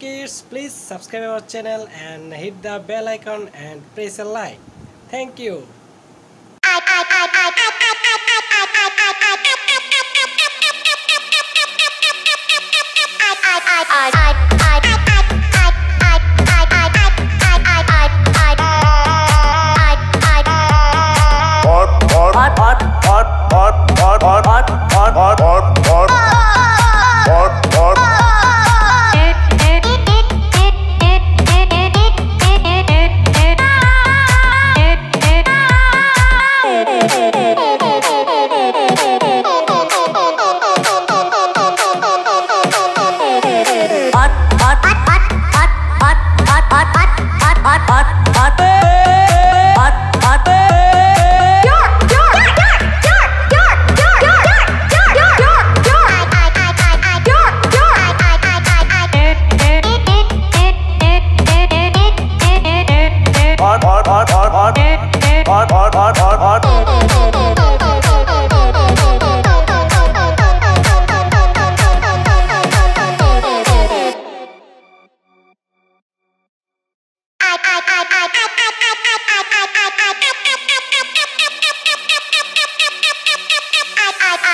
kids, please subscribe our channel and hit the bell icon and press a like. Thank you.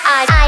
I, I, I.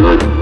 Good.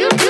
you.